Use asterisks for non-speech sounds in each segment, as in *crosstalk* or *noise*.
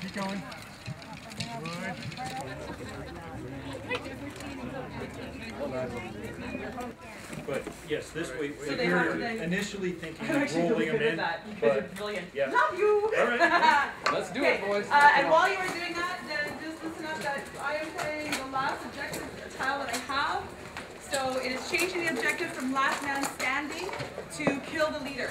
Keep going. Good. But yes, this way, So we they have were to then- initially *laughs* thinking I'm of actually rolling them good at in, that. You guys are but brilliant. yeah. Love you. All right. *laughs* Let's do Okay, it, boys. Uh, and while you are doing that, then just listen up that I am playing the last objective tile that I have. So it is changing the objective from last man standing to kill the leader.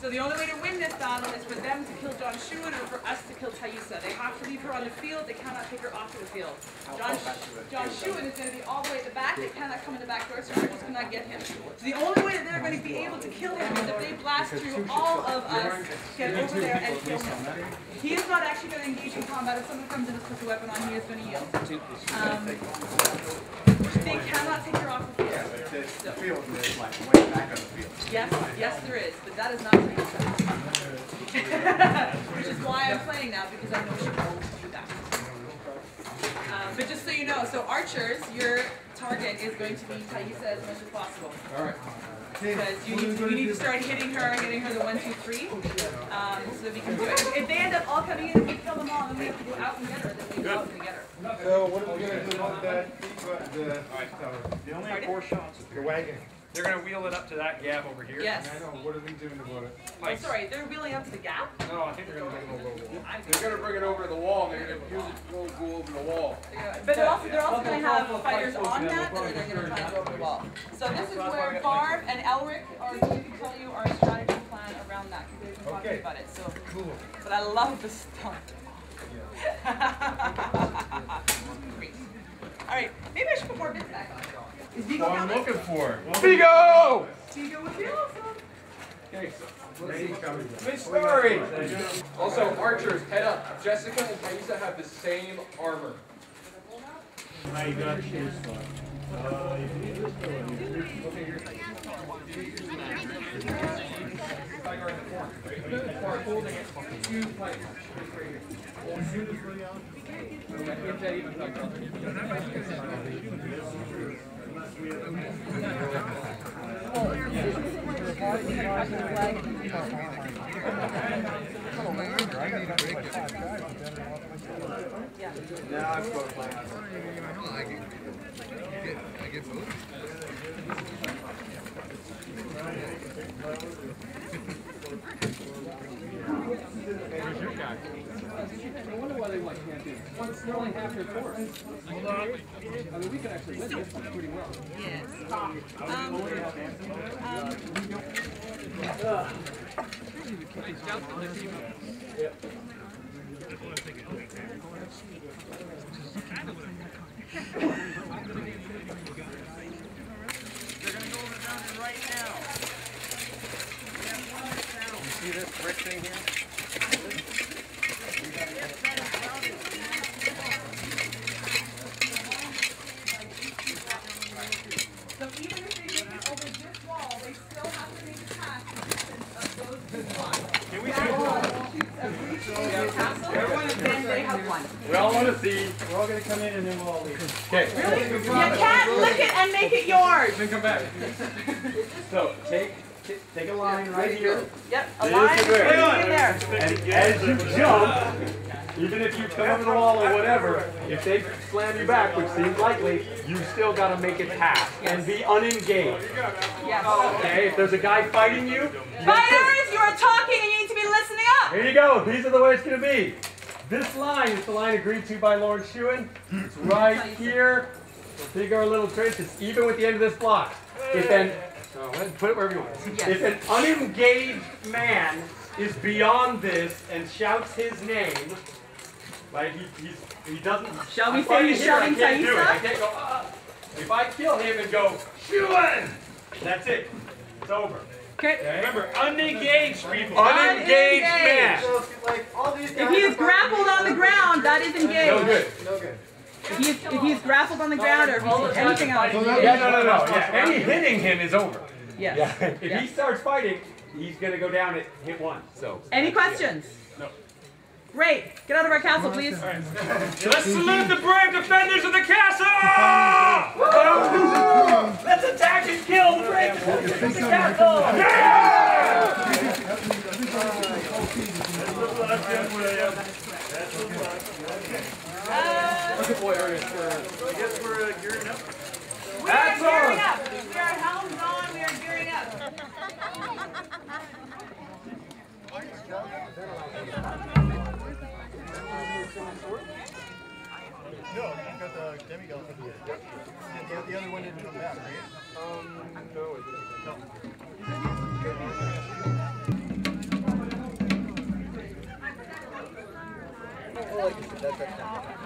So the only way to win this battle is for them to kill John Shuan or for us to kill Thaisa. They have to leave her on the field. They cannot take her off of the field. John, John Shuan is going to be all the way at the back. They cannot come in the back door, so just cannot get him. So the only way that they're going to be able to kill him is if they blast through all of us, get over there and kill him. He is not actually going to engage in combat. If someone comes in and puts a weapon on, he is going to yield. Um, they cannot take her off the field. The field is like way back on the field. Yes, yes, there is, but that is not what he says. Which is why I'm playing now because I know she won't do that. Um, but just so you know, so archers, your target is going to be Thaisa as much as possible. All right. Because you need, to, you need to start hitting her, and getting her the one, two, three, um, so that we can do it. If they end up all coming in and we kill them all, then we have to go out and get her, then we go out and get her. So what are we gonna do about that, the, They only have four shots. the wagon? They're gonna wheel it up to that gap over here. Yes. I know, what are we doing about it? Oh, sorry, they're wheeling up to the gap? No, I think they're gonna make it over. the wall. They're gonna bring it over to the wall. They're gonna use it to go, go over the wall. But they're also, they're also gonna have fighters on that, or they're gonna try and go over the wall. So this is where Barb and Elric are going to tell you our strategy plan around that, because they've been talking Okay. about it, so. cool. But I love the stunt. *laughs* Great. All right, maybe I should put more bits back on. Is Vigo What I'm coming? looking for. Vigo! Vigo would be awesome. Miss Story! Also, archers, head up. Jessica and Thaisa have the same armor. I got this Start holding it. Planks. Get that even tucked up. Now I'm going to play. I wonder why they like it's only half their course. I mean, we can actually win this pretty well. Yes. Um, um, See this brick thing here? So even if they make it over this wall, they still have to make it past the distance of those two blocks. Can we That wall shoots a breach over your castle, then they have won. We all wanna see. We're all gonna come in and then we'll all leave. Okay. You can't lick it and make it yours. Then come back. *laughs* So take take a line right here. Yep, a It line is is the way. in there. And as you jump, even if you come over the wall or whatever, if they slam you back, which seems likely, you still gotta make it past and be unengaged. Yes. Okay, if there's a guy fighting you, you Fighters, you are talking and you need to be listening up. here you go. These are the way it's gonna be. This line is the line agreed to by Lord Shuan. It's right here. We'll take our little trace. It's even with the end of this block. If an oh, put it wherever you want. If an unengaged man is beyond this and shouts his name, like he he's, he doesn't. Shall we say he's here, I can't do it. I can't go. Uh, if I kill him and go Shuan, that's it. It's over. Okay. Remember, unengaged people. Unengaged man. So, like, all these guys. If he is are grappled on the ground, that is No engaged. good. No good. If he is, if he is grappled on the ground or if he's anything else. Yeah, no, no, no. Yeah, any hitting him is over. Yes. Yeah. If Yeah. he starts fighting, he's gonna go down at hit one. So. Any questions? No. Great. Get out of our castle, please. *laughs* Let's salute the brave defenders of the castle! Let's attack and kill the brave defenders of the castle. That's what I'm doing, William. That's what I guess we're uh, gearing up. We Hats are gearing on. up. We are helms on. We are gearing up. No, you got the demigod for the, the, the other one didn't come back, right? um, no, it didn't. Oh, like that's